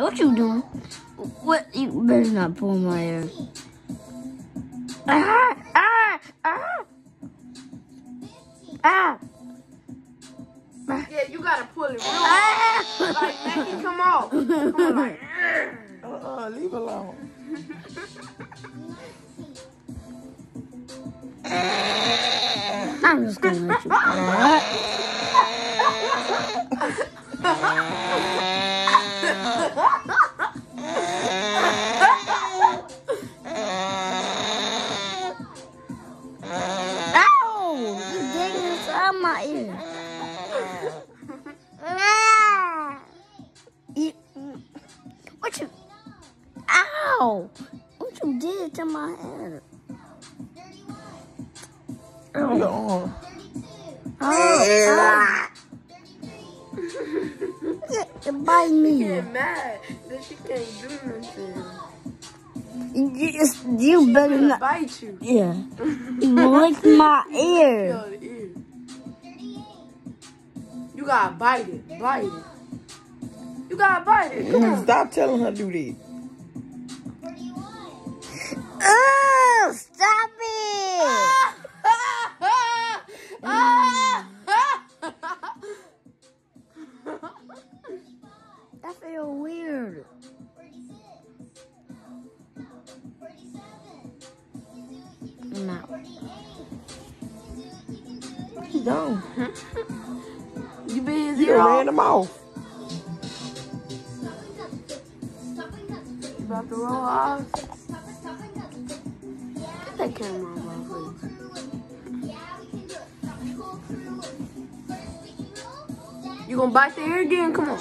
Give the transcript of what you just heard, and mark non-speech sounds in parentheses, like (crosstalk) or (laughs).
What you doing? What? You better not pull my hair. Ah! Ah! Ah! Ah! Yeah, you gotta pull it real Ah! like make it come off. Come on, like, Uh-uh, (laughs) leave alone. I'm just gonna let you. (laughs) my ear. Ah! What you? Ow! What you did to my hair? Oh. Oh. (laughs) You're biting me. get mad that she can't do nothing. You, you better not. bite you. Yeah. (laughs) You licked my ear. Yo, the ear. You gotta bite it. Bite it. You gotta bite it. Come on. Stop telling her to do that. Oh, stop it! Mm. That feel weird. No. He gone. (laughs) you been his You ear done ran him off. You about to roll off? Get that camera. You gonna bite the ear again? Come on.